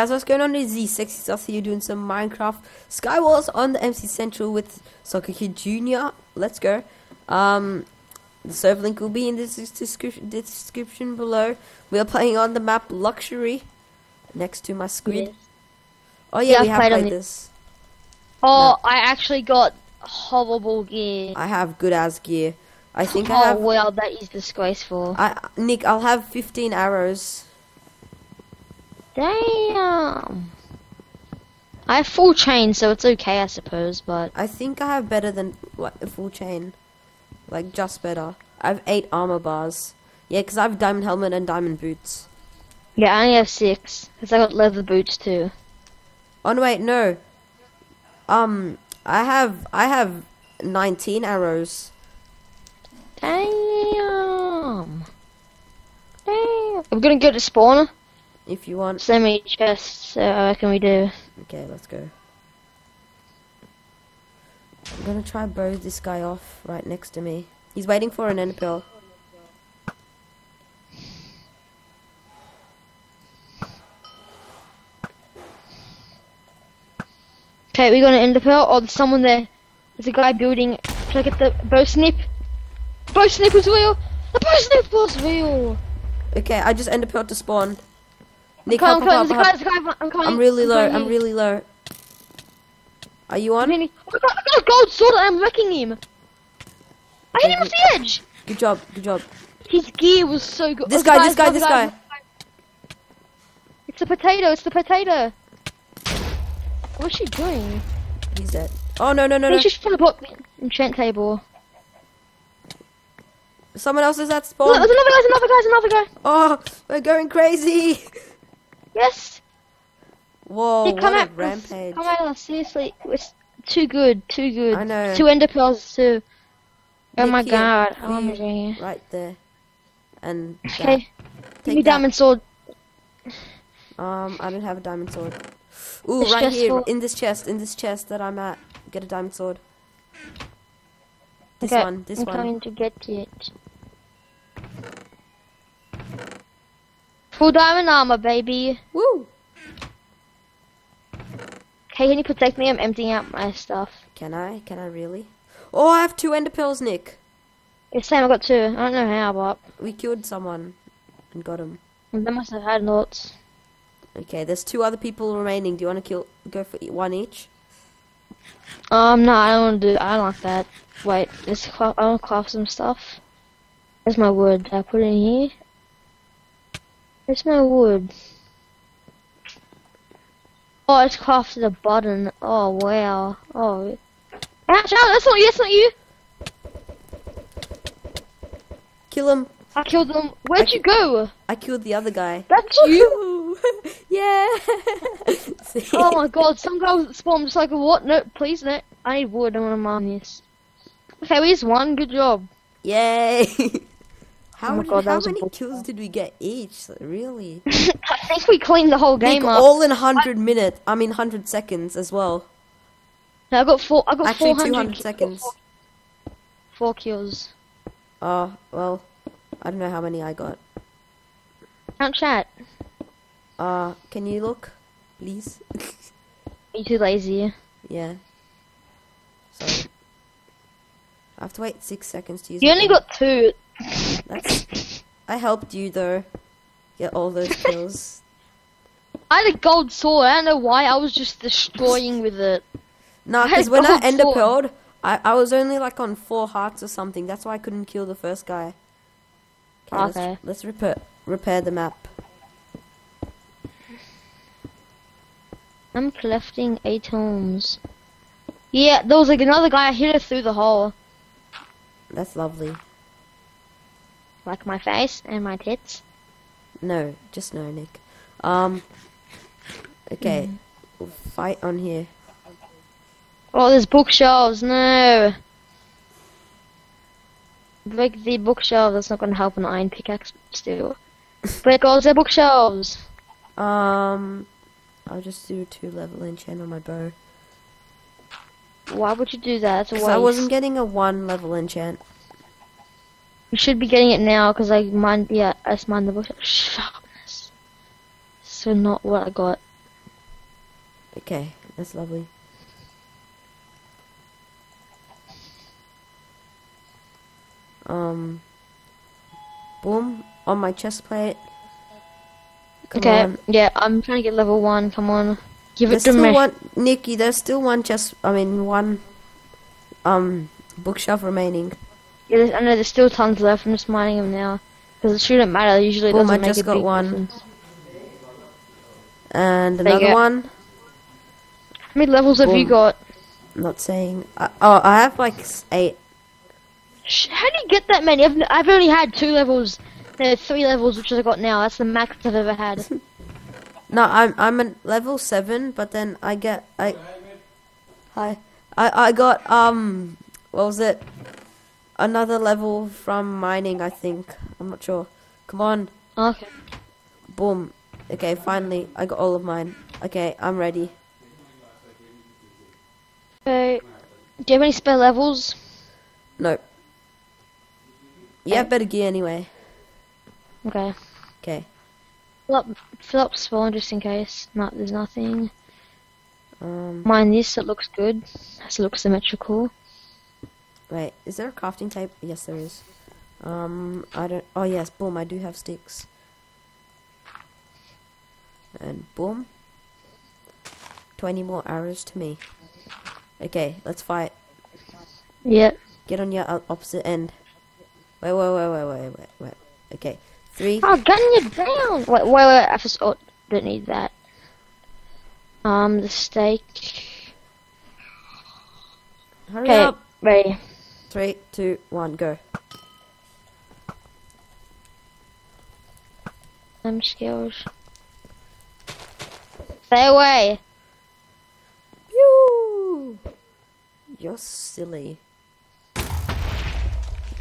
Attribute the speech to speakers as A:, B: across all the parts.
A: guys, what's going on? Is Ze Sexy Sloth here doing some Minecraft Skywars on the MC Central with Soccer Kid Junior. Let's go. Um, the server link will be in the des- description, description below. We are playing on the map Luxury, next to my squid.
B: Yes.
A: Oh yeah,
B: Yeah,
A: we
B: I've
A: have
B: played
A: played this.
B: Oh, I actually got horrible gear.
A: I have good ass gear. I think
B: oh
A: I have.
B: well, that is disgraceful.
A: I Nick, I'll have 15 arrows.
B: Damn. I have full chain, so it's okay, I suppose. But
A: I think I have better than what a full chain, like just better. I have eight armor bars. Yeah, because I have diamond helmet and diamond boots.
B: yeah, I only have six because I got leather boots too.
A: Oh no, wait, no. Um, I have I have 19 arrows.
B: Damn. Damn. I'm gonna go to spawn.
A: If you want.
B: Send me chests. So I reckon we do.
A: Okay, let's go. I'm gonna try bow this guy off right next to me. He's waiting for an ender pearl.
B: Okay, we got an ender pearl. Oh, there's someone there. There's a guy building. Can I get the bow snip? Bow snip was real. The bow snip was real.
A: Okay, I just ender pearl to spawn. Nick,
B: Come,
A: help,
B: come,
A: help,
B: there's a guy,
A: help.
B: there's a guy, I'm coming.
A: I'm really low. I'm really low. Are you on?
B: I got, a gold sword I'm wrecking him. I hit him off the edge.
A: Good job. Good job.
B: His gear was so good.
A: This
B: Oh,
A: guy, this guy,
B: there's
A: this guy.
B: It's the potato. It's the potato. What's she doing?
A: He's dead. Oh no no no no!
B: think she's trying to block enchant table.
A: Someone else is at
B: Look,
A: spawn.
B: there's another guy. There's another guy. There's another guy.
A: Oh, we're going crazy!
B: Yes.
A: Whoa,
B: come
A: what a
B: at us.
A: rampage!
B: Come at us. Seriously, it's too good. Too good.
A: I know.
B: Two ender pearls too. Oh my
A: here,
B: god. Oh.
A: Right there. And.
B: Okay. Give me
A: that.
B: diamond sword.
A: Um, I don't have a diamond sword. Ooh,
B: It's
A: right here, in this chest, in this chest that I'm at. Get a diamond sword. This
B: okay.
A: one, this
B: I'm
A: one.
B: coming to get it. Full diamond armor, baby.
A: Woo!
B: Okay, can you protect me? I'm emptying out my stuff.
A: Can I? Can I really? Oh, I have two ender pearls, Nick.
B: Yeah, same. I got two. I don't know how, but
A: We killed someone and got him.
B: they must have had lots.
A: Okay, there's two other people remaining. Do you want to kill? Go for one each.
B: Um, no, I don't want to do. I don't like that. Wait, let's. I want to craft some stuff. Where's my wood? I put it in here? Where's my wood? Oh, it's crafted a button. Oh wow. Oh. Ah, Ouch! Ouch! That's not you. That's not you.
A: Kill him.
B: I killed him. Where'd you go?
A: I killed the other guy.
B: That's you.
A: yeah.
B: Oh my god! Some guy spawned just like a what? No, please no. I need wood. I want to mine this. Okay, we just won. Good job.
A: Yay! How,
B: Oh my
A: did-
B: God,
A: how many kills did we get each? Really?
B: I think we cleaned the whole game
A: Nick,
B: up.
A: all in 100 minutes. I mean 100 seconds as well.
B: No, I got four. I got
A: Actually,
B: 400
A: 200 seconds.
B: Four, four kills.
A: Oh, well, I don't know how many I got.
B: Count chat.
A: Uh, can you look, please?
B: Are you too lazy?
A: yeah. Sorry. I have to wait six seconds to use.
B: You only
A: gun.
B: got two.
A: That's. I helped you though. Get all those kills.
B: I had a gold sword. I don't know why. I was just destroying with it.
A: Nah, because when I ender pearled, I, I was only like on four hearts or something. That's why I couldn't kill the first guy.
B: Okay.
A: Let's, let's repair repair the map.
B: I'm collecting eight homes. Yeah, there was like another guy. I hit it through the hole,
A: That's lovely.
B: Like my face and my tits.
A: No, just no, Nick. Um. Okay,
B: Mm.
A: we'll fight on here.
B: Oh, there's bookshelves. No. Break the bookshelf. That's not going to help an iron pickaxe still. Break all the bookshelves.
A: Um, I'll just do a two level enchant on my bow.
B: Why would you do that?
A: Because. I wasn't getting a one level enchant.
B: You should be getting it now because I mind. Yeah, I mind the bookshelf. Sharpness. So not what I got.
A: Okay, that's lovely. Um, boom on my chest plate. Come
B: okay,
A: on.
B: yeah, I'm trying to get level one. Come on, give
A: There's
B: it to
A: still
B: me.
A: one, Nikki. There's still one chest. I mean, one um bookshelf remaining.
B: Yeah, there's, I know there's still tons left. I'm just mining them now because it shouldn't matter. Usually, it
A: Boom,
B: doesn't
A: I
B: make
A: just
B: a
A: got
B: big
A: one.
B: difference.
A: And
B: There you
A: another one.
B: How many levels have you
A: Boom.
B: got?
A: Not saying. Uh, oh, I have like eight.
B: How do you get that many? I've, I've only had two levels. No, three levels, which I got now. That's the max I've ever had.
A: No, I'm I'm at level seven, but then I get I. Hi, I I got um what was it? Another level from mining, I think. I'm not sure. Come on,
B: okay.
A: boom. Okay, finally I got all of mine. Okay, I'm ready.
B: So, do you have any spare levels?
A: No. Yeah,
B: Okay.
A: better gear anyway.
B: Okay.
A: Okay.
B: Fill up, fill up spawn just in case. No, there's nothing.
A: Um.
B: Mine this. It looks good. It looks symmetrical.
A: Wait, is there a crafting table? Yes, there is. Um, I don't. Oh yes, boom! I do have sticks. And boom. Twenty more arrows to me. Okay, let's fight.
B: Yep.
A: Get on your opposite end. Wait, wait, wait, wait, wait, wait, wait. Okay, three.
B: Oh, gun you down! Wait, wait, wait. I just oh, don't need that. Um, the stake.
A: Hurry
B: Okay,
A: up!
B: ready.
A: Three, two, one, go.
B: I'm skills. Stay away.
A: Pew! You're silly.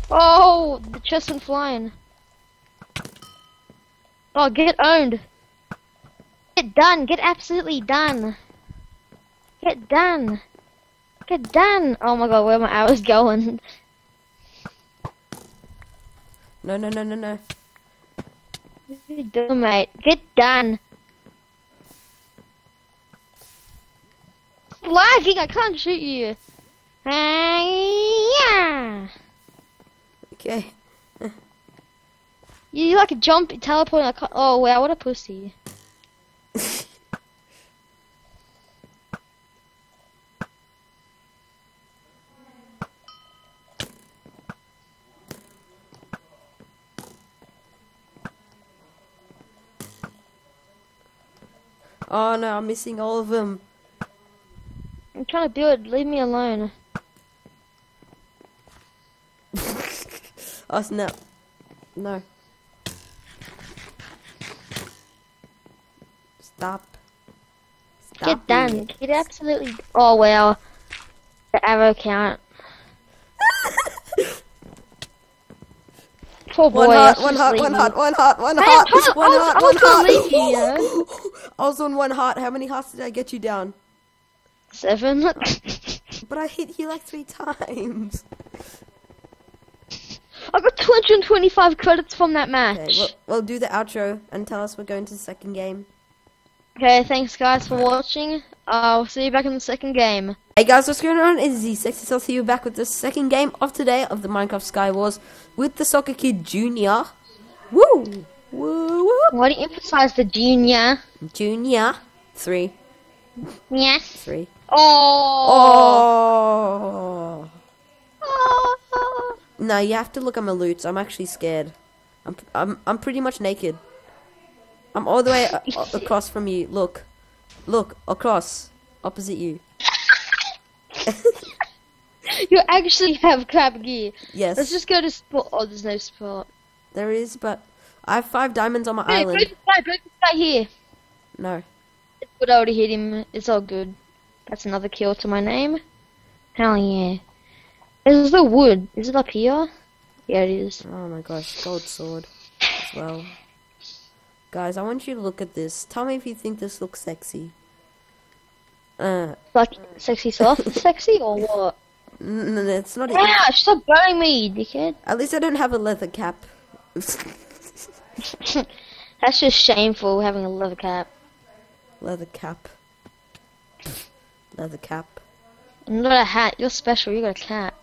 B: Oh, the chest went flying. Oh, get owned. Get done. Get absolutely done. Get done. Get done. Oh my god, where my arrows going?
A: No, no, no, no, no.
B: What are you doing, mate? Get done. Lagging, I can't shoot you. Ah, yeah.
A: Okay.
B: You like a jump, teleport. I can't. Oh wow, what a pussy.
A: No, I'm missing all of them.
B: I'm trying to build. Leave me alone.
A: Oh snap. No. Stop. Stop
B: Get done.
A: it.
B: Get absolutely. Oh wow. The arrow count. Poor boy.
A: One heart, one heart, one heart, one heart, one heart, one heart, one heart.
B: Leave you,
A: I was on one heart. How many hearts did I get you down?
B: Seven.
A: But I hit you like three times.
B: I got 225 credits from that match.
A: Okay, we'll, we'll do the outro and tell us we're going to the second game.
B: Okay, thanks guys for watching. I'll see you back in the second game.
A: Hey guys, what's going on? It's the Sexy see you back with the second game of today of the Minecraft Sky Wars with the Soccer Kid Junior. Woo! Woo woo!
B: Why do you emphasize the junior?
A: Junior. Three.
B: Yes.
A: Three.
B: Oh.
A: Oh! No, you have to look at my loots. I'm actually scared. I'm I'm I'm pretty much naked. I'm all the way a- a- across from you. Look, look across, opposite you.
B: You actually have crab gear.
A: Yes,
B: Let's just go to spot. Oh, there's no spot.
A: there is, but I have five diamonds on my
B: Hey,
A: island.
B: guy, go this guy here.
A: No,
B: But I already hit him. It's all good. That's another kill to my name. Hell yeah. Is the wood? Is it up here? Yeah, it is.
A: oh my gosh, gold sword as well. Guys, I want you to look at this. Tell me if you think this looks sexy. Uh,
B: Like sexy soft, sexy or what?
A: No, n- it's not.
B: Yeah, stop burning me, you dickhead.
A: At least I don't have a leather cap.
B: That's just shameful having a leather cap.
A: leather cap. leather cap.
B: Not a hat. You're special. You got a cat.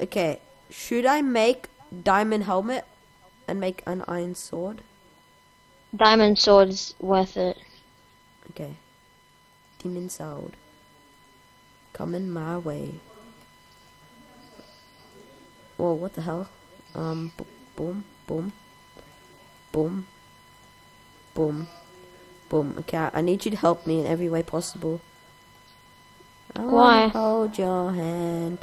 A: Okay, should I make diamond helmet and make an iron sword?
B: Diamond sword is worth it.
A: Okay. Demon sword. Coming my way. Whoa, what the hell? Um, boom, boom, boom, boom, boom. Okay, I need you to help me in every way possible. I
B: Why?
A: wanna hold your hand.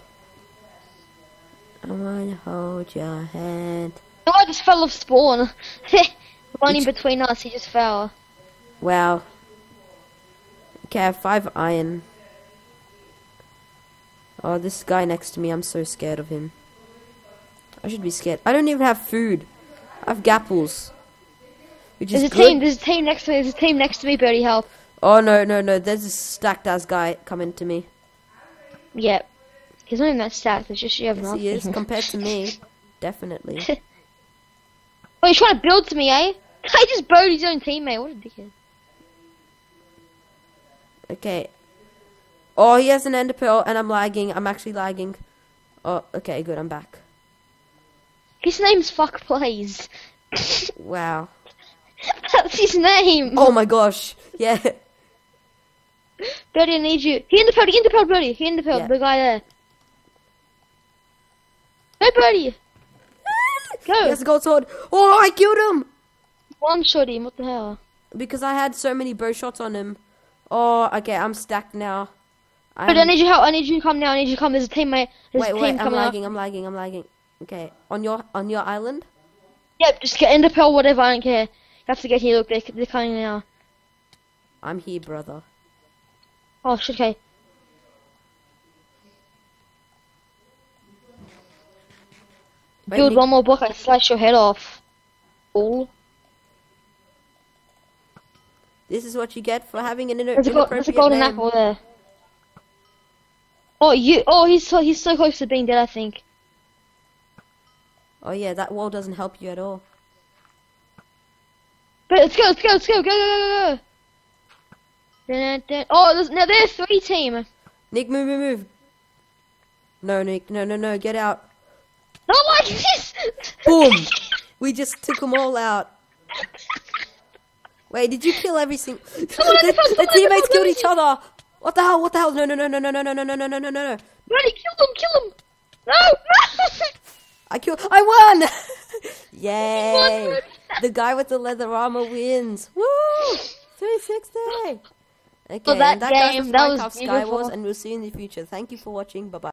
A: I wanna hold your hand.
B: Oh, I just fell off spawn. One in between us, he just fell.
A: Wow. Okay, I have five iron. Oh, this guy next to me, I'm so scared of him. I should be scared. I don't even have food. I have gapples. Which is
B: There's a
A: good.
B: team. There's a team next to me. There's a team next to me. Berty, help.
A: Oh, no, no, no. There's a stacked ass guy coming to me.
B: Yep. He's not even that stacked. It's just you have
A: Yes,
B: nothing.
A: he is, compared to me. Definitely.
B: oh, he's trying to build to me, eh? I just bowed his own teammate. What a dickhead.
A: Okay. Oh, he has an ender pearl, and I'm lagging. I'm actually lagging. Oh, okay, good. I'm back.
B: His name's Fuck Plays.
A: Wow.
B: That's his name.
A: Oh my gosh. Yeah.
B: Berty, I need you. He in the Berty, in the Berty, Berty. He in the Berty,
A: Yeah.
B: the guy there. Go, Berty.
A: He has a gold sword. Oh, I killed him!
B: One shot him. What the hell?
A: Because I had so many bow shots on him. Oh, okay, I'm stacked now.
B: Berty, I
A: I'm,
B: need your help. I need you to come now. I need you to come. There's a teammate. There's
A: wait,
B: a team
A: wait, I'm lagging, I'm lagging, I'm lagging. Okay, on your on your island?
B: Yep, just get in the Pearl, whatever. I don't care. Have to get here. Look, they're, coming now.
A: I'm here, brother.
B: Oh, shit, okay.
A: Wait,
B: Build one more block, I slice your head off. Fool.
A: This is what you get for having an ina-
B: There's there's a golden
A: name.
B: apple there. Oh, you. Oh, he's so he's so close to being dead. I think.
A: Oh yeah, that wall doesn't help you at all.
B: Let's go. Let's go. Let's go. Go. Go. Go. go. Dun, dun. Oh, there's, now there's three team.
A: Nick, move, move, move. No, Nick, no, no, no, get out.
B: Not like this.
A: Boom! We just took them all out. Wait, did you kill every single? the, the
B: come on, come on,
A: teammates killed each other. What the hell? What the hell? No, no, no, no, no, no, no, no, no, no, no, no, no.
B: Ready? Kill them. Kill them. No.
A: I killed. I won! Yay! the guy with the leather armor wins. Woo! 360. Okay,
B: Well, that
A: and that
B: game, that was
A: Skywars, and we'll see you in the future. Thank you for watching. Bye bye.